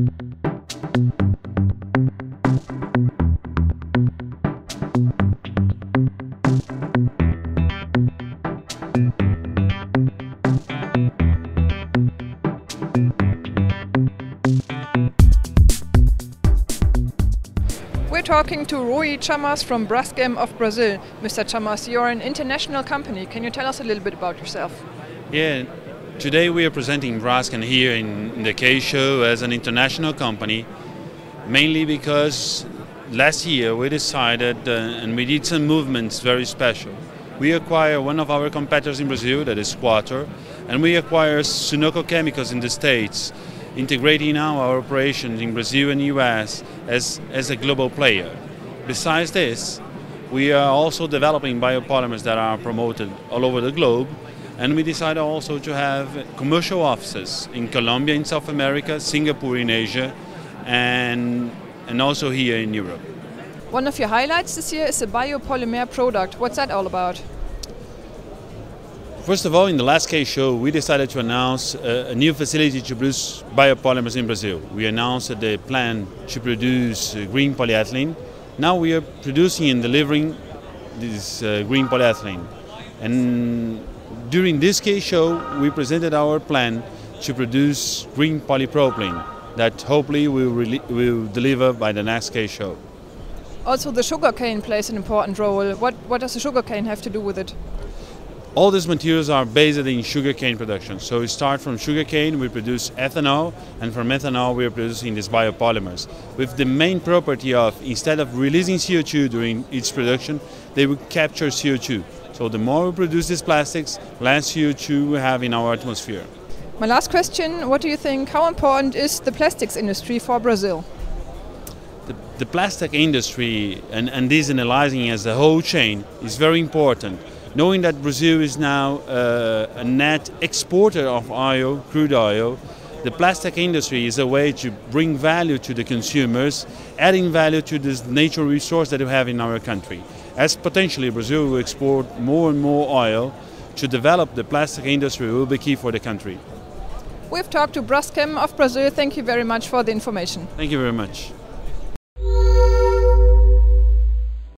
We're talking to Rui Chammas from Braskem of Brazil. Mr. Chammas, you're an international company. Can you tell us a little bit about yourself? Yeah, today we are presenting Braskem here in, the K Show as an international company, mainly because last year we decided uh, and we did some movements very special. We acquired one of our competitors in Brazil, that is Quattor, and we acquired Sunoco Chemicals in the States, integrating now our operations in Brazil and US as, as a global player. Besides this, we are also developing biopolymers that are promoted all over the globe, and we decided also to have commercial offices in Colombia in South America, Singapore in Asia, and, and also here in Europe. One of your highlights this year is a biopolymer product. What's that all about? First of all, in the last K show, we decided to announce a, a, new facility to produce biopolymers in Brazil. We announced the plan to produce uh, green polyethylene. Now we are producing and delivering this uh, green polyethylene. And during this K show, we presented our plan to produce green polypropylene that hopefully we will, will deliver by the next K show. Also, the sugarcane plays an important role. What, what does the sugarcane have to do with it? All these materials are based in sugarcane production. So we start from sugarcane, we produce ethanol, and from ethanol we are producing these biopolymers. With the main property of instead of releasing CO2 during its production, they will capture CO2. So the more we produce these plastics, less CO2 we have in our atmosphere. My last question, what do you think, how important is the plastics industry for Brazil? The, the plastic industry and, and this analyzing as a whole chain is very important knowing that Brazil is now uh, a net exporter of oil, crude oil, the plastic industry is a way to bring value to the consumers, adding value to this natural resource that we have in our country. As potentially Brazil will export more and more oil, to develop the plastic industry will be key for the country. We've talked to Braskem of Brazil. Thank you very much for the information. Thank you very much.